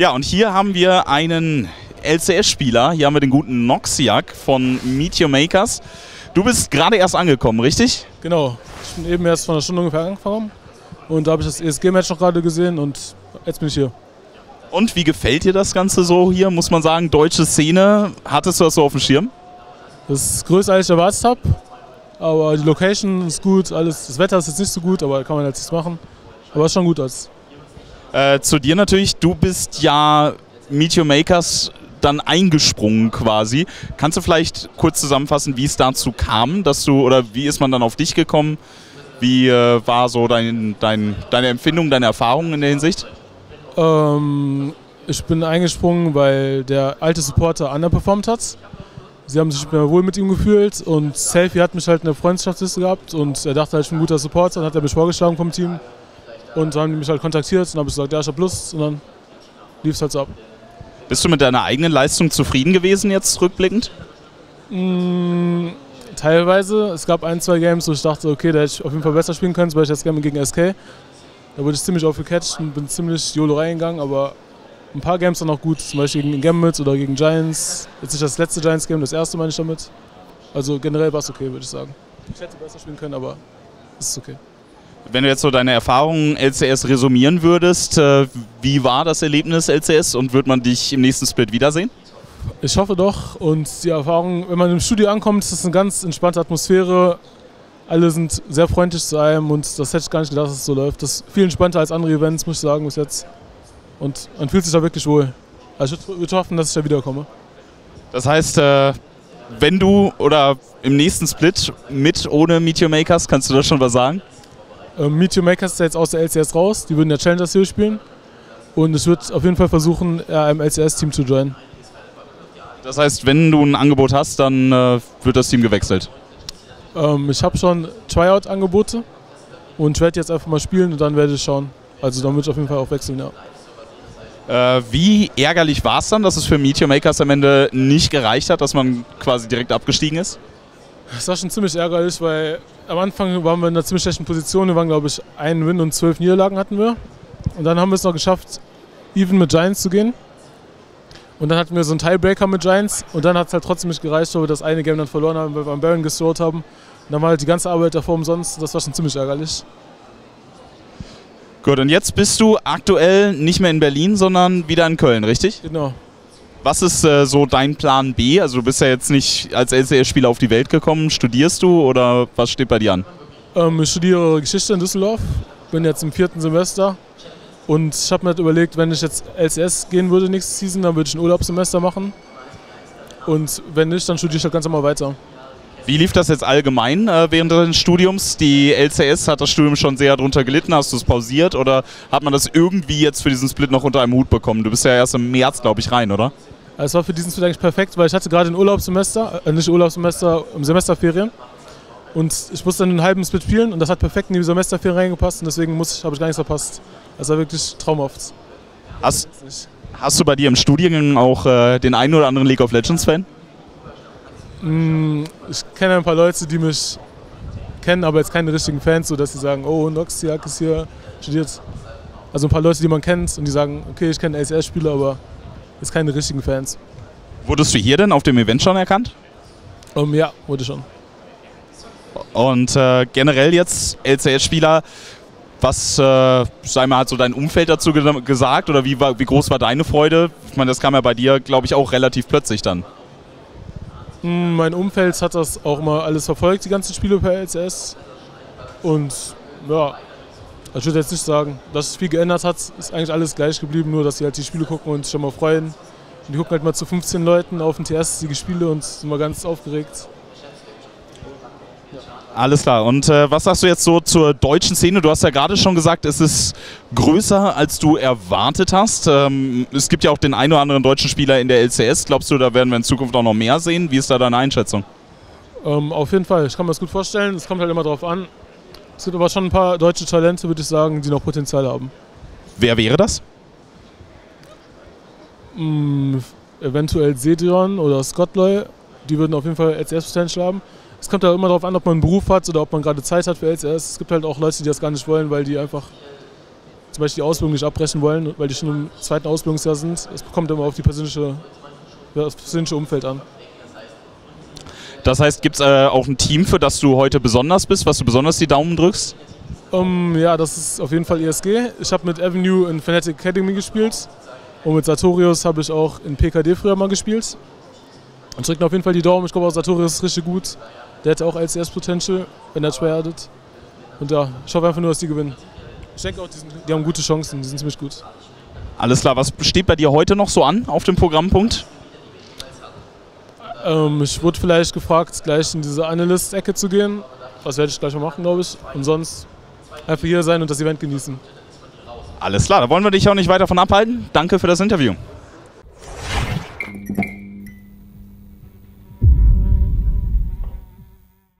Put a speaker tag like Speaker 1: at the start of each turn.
Speaker 1: Ja, und hier haben wir einen LCS-Spieler. Hier haben wir den guten Noxiak von Meteor Makers. Du bist gerade erst angekommen, richtig?
Speaker 2: Genau. Ich bin eben erst vor einer Stunde ungefähr angekommen. Und da habe ich das ESG-Match noch gerade gesehen und jetzt bin ich hier.
Speaker 1: Und wie gefällt dir das Ganze so hier? Muss man sagen, deutsche Szene. Hattest du das so auf dem Schirm?
Speaker 2: Das ist größer, als ich erwartet habe. Aber die Location ist gut, alles. Das Wetter ist jetzt nicht so gut, aber kann man jetzt nichts machen. Aber es ist schon gut alles.
Speaker 1: Äh, zu dir natürlich, du bist ja Meteor Makers dann eingesprungen quasi. Kannst du vielleicht kurz zusammenfassen, wie es dazu kam, dass du oder wie ist man dann auf dich gekommen? Wie äh, war so dein, dein, deine Empfindung, deine Erfahrung in der Hinsicht?
Speaker 2: Ähm, ich bin eingesprungen, weil der alte Supporter underperformt hat. Sie haben sich mehr wohl mit ihm gefühlt und Selfie hat mich halt in der Freundschaftsliste gehabt und er dachte halt, ich bin ein guter Supporter und hat er mich vorgeschlagen vom Team. Und dann haben die mich halt kontaktiert und habe ich gesagt, ja, ich hab Lust und dann lief es halt so ab.
Speaker 1: Bist du mit deiner eigenen Leistung zufrieden gewesen jetzt rückblickend?
Speaker 2: Mm, teilweise. Es gab ein, zwei Games, wo ich dachte, okay, da hätte ich auf jeden Fall besser spielen können, zum Beispiel das Game gegen SK. Da wurde ich ziemlich aufgecatcht und bin ziemlich YOLO reingegangen, aber ein paar Games dann auch gut, zum Beispiel gegen Gambit oder gegen Giants. Jetzt nicht das letzte Giants-Game, das erste meine ich damit. Also generell war es okay, würde ich sagen. Ich hätte besser spielen können, aber es ist okay.
Speaker 1: Wenn du jetzt so deine Erfahrungen LCS resümieren würdest, äh, wie war das Erlebnis LCS und wird man dich im nächsten Split wiedersehen?
Speaker 2: Ich hoffe doch und die Erfahrung, wenn man im Studio ankommt, ist es eine ganz entspannte Atmosphäre. Alle sind sehr freundlich zu einem und das hätte ich gar nicht gedacht, dass es so läuft. Das ist viel entspannter als andere Events, muss ich sagen, bis jetzt. Und man fühlt sich da wirklich wohl. Also ich würde hoffen, dass ich da wiederkomme.
Speaker 1: Das heißt, äh, wenn du oder im nächsten Split mit ohne Meteor Makers, kannst du da schon was sagen?
Speaker 2: Ähm, Meteor Makers ist jetzt aus der LCS raus, die würden ja Challenger Series spielen. Und ich würde auf jeden Fall versuchen, eher im LCS-Team zu joinen.
Speaker 1: Das heißt, wenn du ein Angebot hast, dann äh, wird das Team gewechselt.
Speaker 2: Ähm, ich habe schon Tryout-Angebote und ich werde jetzt einfach mal spielen und dann werde ich schauen. Also dann würde ich auf jeden Fall auch wechseln, ja.
Speaker 1: Äh, wie ärgerlich war es dann, dass es für Meteor Makers am Ende nicht gereicht hat, dass man quasi direkt abgestiegen ist?
Speaker 2: Das war schon ziemlich ärgerlich, weil am Anfang waren wir in einer ziemlich schlechten Position. Wir waren, glaube ich, einen Win und zwölf Niederlagen hatten wir. Und dann haben wir es noch geschafft, even mit Giants zu gehen. Und dann hatten wir so einen Tiebreaker mit Giants und dann hat es halt trotzdem nicht gereicht, weil wir das eine Game dann verloren haben, weil wir am Baron gestored haben. Und dann war halt die ganze Arbeit davor umsonst. Das war schon ziemlich ärgerlich.
Speaker 1: Gut, und jetzt bist du aktuell nicht mehr in Berlin, sondern wieder in Köln, richtig?
Speaker 2: Genau.
Speaker 1: Was ist äh, so dein Plan B? Also du bist ja jetzt nicht als LCS-Spieler auf die Welt gekommen. Studierst du oder was steht bei dir an?
Speaker 2: Ähm, ich studiere Geschichte in Düsseldorf, bin jetzt im vierten Semester und ich habe mir halt überlegt, wenn ich jetzt LCS gehen würde nächste Season, dann würde ich ein Urlaubssemester machen und wenn nicht, dann studiere ich halt ganz normal weiter.
Speaker 1: Wie lief das jetzt allgemein äh, während deines Studiums? Die LCS hat das Studium schon sehr darunter gelitten. Hast du es pausiert oder hat man das irgendwie jetzt für diesen Split noch unter einem Hut bekommen? Du bist ja erst im März, glaube ich, rein, oder?
Speaker 2: Es war für diesen Split eigentlich perfekt, weil ich hatte gerade ein Urlaubssemester, äh, nicht Urlaubssemester, im Semesterferien. Und ich musste dann einen halben Split spielen und das hat perfekt in die Semesterferien reingepasst und deswegen habe ich gar nichts verpasst. Das war wirklich traumhaft.
Speaker 1: Hast, hast du bei dir im Studiengang auch äh, den einen oder anderen League of Legends-Fan?
Speaker 2: Mm, Ich kenne ein paar Leute, die mich kennen, aber jetzt keine richtigen Fans, so dass sie sagen, oh, Noxiak ist hier studiert. Also ein paar Leute, die man kennt und die sagen, okay, ich kenne LCS-Spieler, aber jetzt keine richtigen Fans.
Speaker 1: Wurdest du hier denn auf dem Event schon erkannt?
Speaker 2: Um, ja, wurde schon.
Speaker 1: Und äh, generell jetzt LCS-Spieler, was, äh, sei mal, hat so dein Umfeld dazu ge gesagt oder wie, war, wie groß war deine Freude? Ich meine, das kam ja bei dir, glaube ich, auch relativ plötzlich dann.
Speaker 2: Mm, Mein Umfeld hat das auch mal alles verfolgt, die ganzen Spiele per LCS. Und ja, ich würde jetzt nicht sagen, dass es viel geändert hat. Ist eigentlich alles gleich geblieben, nur dass sie halt die Spiele gucken und sich schon mal freuen. Und die gucken halt mal zu 15 Leuten auf den TS die Spiele und sind mal ganz aufgeregt.
Speaker 1: Alles klar. Und äh, was sagst du jetzt so zur deutschen Szene? Du hast ja gerade schon gesagt, es ist größer, als du erwartet hast. Ähm, es gibt ja auch den einen oder anderen deutschen Spieler in der LCS. Glaubst du, da werden wir in Zukunft auch noch mehr sehen? Wie ist da deine Einschätzung?
Speaker 2: Ähm, auf jeden Fall, ich kann mir das gut vorstellen. Es kommt halt immer drauf an. Es gibt aber schon ein paar deutsche Talente, würde ich sagen, die noch Potenzial haben.
Speaker 1: Wer wäre das?
Speaker 2: Mm, eventuell Sedrion oder Scottloy, die würden auf jeden Fall LCS-Potential haben. Es kommt ja immer darauf an, ob man einen Beruf hat oder ob man gerade Zeit hat für LCS. Es gibt halt auch Leute, die das gar nicht wollen, weil die einfach zum Beispiel die Ausbildung nicht abbrechen wollen, weil die schon im zweiten Ausbildungsjahr sind. Es kommt immer auf die persönliche, das persönliche Umfeld an.
Speaker 1: Das heißt, gibt es äh, auch ein Team, für das du heute besonders bist, was du besonders die Daumen drückst?
Speaker 2: Um, ja, das ist auf jeden Fall ESG. Ich habe mit Avenue in Fnatic Academy gespielt und mit Sartorius habe ich auch in PKD früher mal gespielt. Und drückt auf jeden Fall die Daumen. Ich glaube, auch Sartorius ist richtig gut. Der hätte auch LCS Potential, wenn er tryhardet. Und ja, ich hoffe einfach nur, dass die gewinnen. Ich denke auch, die, sind, die haben gute Chancen, die sind ziemlich gut.
Speaker 1: Alles klar, was steht bei dir heute noch so an auf dem Programmpunkt?
Speaker 2: Ähm, ich wurde vielleicht gefragt, gleich in diese Analyst-Ecke zu gehen. Das werde ich gleich mal machen, glaube ich. Und sonst einfach hier sein und das Event genießen.
Speaker 1: Alles klar, da wollen wir dich auch nicht weiter von abhalten. Danke für das Interview.